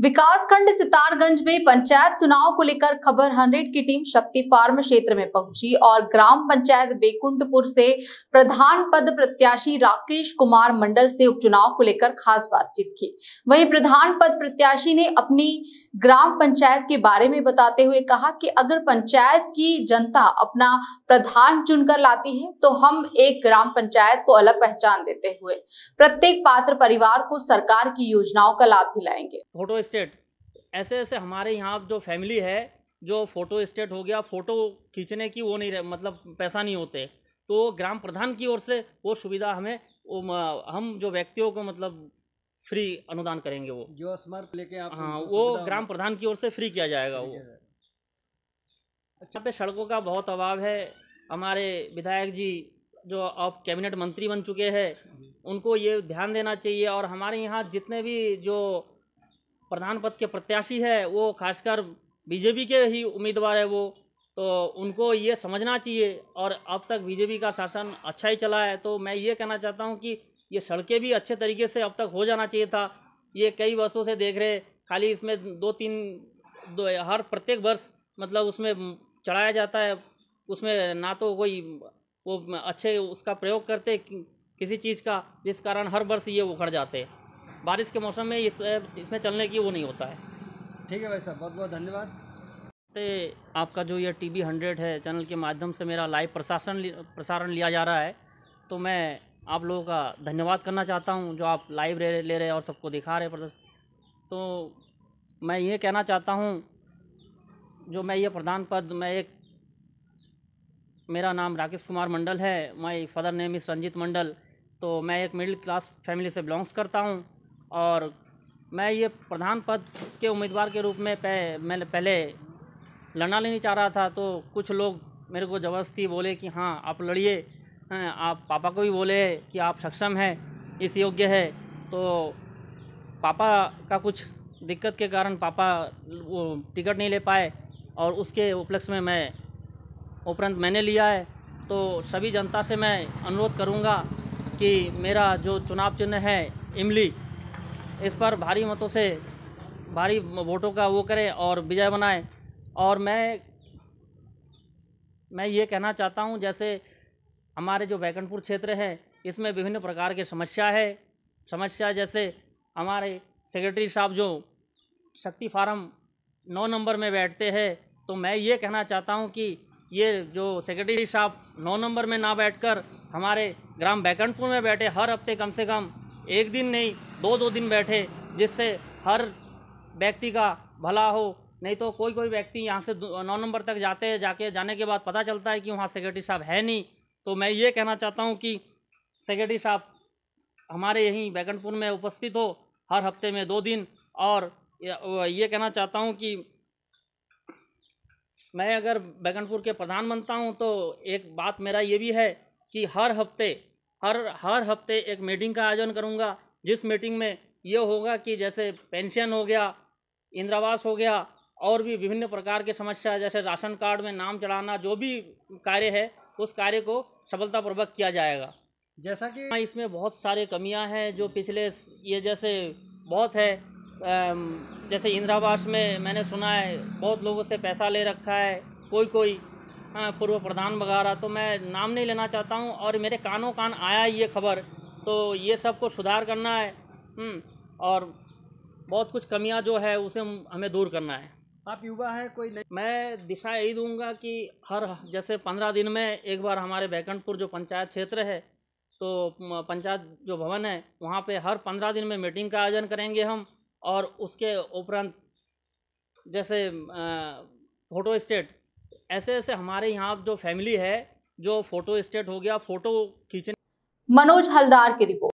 विकासखंड सितारगंज में पंचायत चुनाव को लेकर खबर हंड्रेड की टीम शक्ति फार्म क्षेत्र में पहुँची और ग्राम पंचायत बेकुंठपुर से प्रधान पद प्रत्याशी राकेश कुमार मंडल से उपचुनाव को लेकर खास बातचीत की। वहीं प्रधान पद प्रत्याशी ने अपनी ग्राम पंचायत के बारे में बताते हुए कहा कि अगर पंचायत की जनता अपना प्रधान चुनकर लाती है तो हम एक ग्राम पंचायत को अलग पहचान देते हुए प्रत्येक पात्र परिवार को सरकार की योजनाओं का लाभ दिलाएँगे। स्टेट ऐसे ऐसे हमारे यहाँ जो फैमिली है जो फ़ोटो स्टेट हो गया फ़ोटो खींचने की वो नहीं रह मतलब पैसा नहीं होते। तो ग्राम प्रधान की ओर से वो सुविधा हमें वो हम जो व्यक्तियों को मतलब फ्री अनुदान करेंगे वो। जो स्मार्ट लेके आप हाँ वो ग्राम प्रधान की ओर से फ्री किया जाएगा वो। यहाँ पे सड़कों का बहुत अभाव है। हमारे विधायक जी जो अब कैबिनेट मंत्री बन चुके हैं उनको ये ध्यान देना चाहिए और हमारे यहाँ जितने भी जो प्रधान पद के प्रत्याशी है, वो खासकर बीजेपी के ही उम्मीदवार है वो तो उनको ये समझना चाहिए। और अब तक बीजेपी का शासन अच्छा ही चला है तो मैं ये कहना चाहता हूँ कि ये सड़कें भी अच्छे तरीके से अब तक हो जाना चाहिए था। ये कई वर्षों से देख रहे, खाली इसमें दो तीन दो, हर प्रत्येक वर्ष मतलब उसमें चढ़ाया जाता है, उसमें ना तो कोई वो अच्छे उसका प्रयोग करते किसी चीज़ का, जिस कारण हर वर्ष ये उखड़ जाते बारिश के मौसम में इस इसमें चलने की वो नहीं होता है। ठीक है भाई साहब बहुत बहुत धन्यवाद। ते आपका जो ये टी वी हंड्रेड है चैनल के माध्यम से मेरा लाइव प्रशासन लि- प्रसारण लिया जा रहा है तो मैं आप लोगों का धन्यवाद करना चाहता हूँ जो आप लाइव ले ले रहे और सबको दिखा रहे हैं तो मैं ये कहना चाहता हूँ जो मैं ये प्रधान पद मैं एक मेरा नाम राकेश कुमार मंडल है my father name is Ranjit Mandal तो मैं एक मिडिल क्लास फैमिली से बिलोंग्स करता हूँ और मैं ये प्रधान पद के उम्मीदवार के रूप में पह, मैं पहले लड़ना नहीं चाह रहा था तो कुछ लोग मेरे को ज़बरदस्ती बोले कि हाँ आप लड़िए आप पापा को भी बोले कि आप सक्षम हैं इस योग्य है। तो पापा का कुछ दिक्कत के कारण पापा वो टिकट नहीं ले पाए और उसके उपलक्ष्य में मैं उपरंत मैंने लिया है। तो सभी जनता से मैं अनुरोध करूँगा कि मेरा जो चुनाव चिन्ह है इमली इस पर भारी मतों से भारी वोटों का वो करें और विजय बनाए। और मैं मैं ये कहना चाहता हूँ, जैसे हमारे जो बैकंठपुर क्षेत्र है, इसमें विभिन्न प्रकार की समस्या है। समस्या जैसे हमारे सेक्रेटरी साहब जो शक्ति फार्म नौ नंबर में बैठते हैं तो मैं ये कहना चाहता हूँ कि ये जो सेक्रेटरी साहब नौ नंबर में ना बैठकर हमारे ग्राम बैकंठपुर में बैठे हर हफ़्ते कम से कम एक दिन नहीं दो दो दिन बैठे जिससे हर व्यक्ति का भला हो। नहीं तो कोई कोई व्यक्ति यहाँ से नौ नंबर तक जाते हैं, जाके जाने के बाद पता चलता है कि वहाँ सेक्रेटरी साहब है नहीं। तो मैं ये कहना चाहता हूँ कि सेक्रेटरी साहब, हमारे यहीं बैकंठपुर में उपस्थित हो हर हफ़्ते में दो दिन। और ये कहना चाहता हूँ कि मैं अगर बैकनपुर के प्रधान बनता हूँ तो एक बात मेरा ये भी है कि हर हफ़्ते, हर हर हफ़्ते एक मीटिंग का आयोजन करूँगा। जिस मीटिंग में ये होगा कि जैसे पेंशन हो गया इंदिरावास हो गया और भी विभिन्न प्रकार की समस्या जैसे राशन कार्ड में नाम चढ़ाना जो भी कार्य है उस कार्य को सफलतापूर्वक किया जाएगा। जैसा कि हाँ, इसमें बहुत सारे कमियाँ हैं जो पिछले ये जैसे बहुत है। जैसे इंदिरावास में मैंने सुना है बहुत लोगों से पैसा ले रखा है कोई कोई हाँ, पूर्व प्रधान वगैरह तो मैं नाम नहीं लेना चाहता हूँ और मेरे कानों कान आया ये खबर। तो ये सबको सुधार करना है हम्म, और बहुत कुछ कमियाँ जो है उसे हमें दूर करना है। आप युवा है कोई नहीं मैं दिशा यही दूँगा कि हर जैसे पंद्रह दिन में एक बार हमारे बैकंठपुर जो पंचायत क्षेत्र है तो पंचायत जो भवन है वहाँ पे हर पंद्रह दिन में मीटिंग का आयोजन करेंगे हम और उसके उपरांत जैसे फ़ोटो स्टेट ऐसे ऐसे हमारे यहाँ जो फैमिली है जो फ़ोटो स्टेट हो गया फ़ोटो खींचने मनोज हलदार की रिपोर्ट।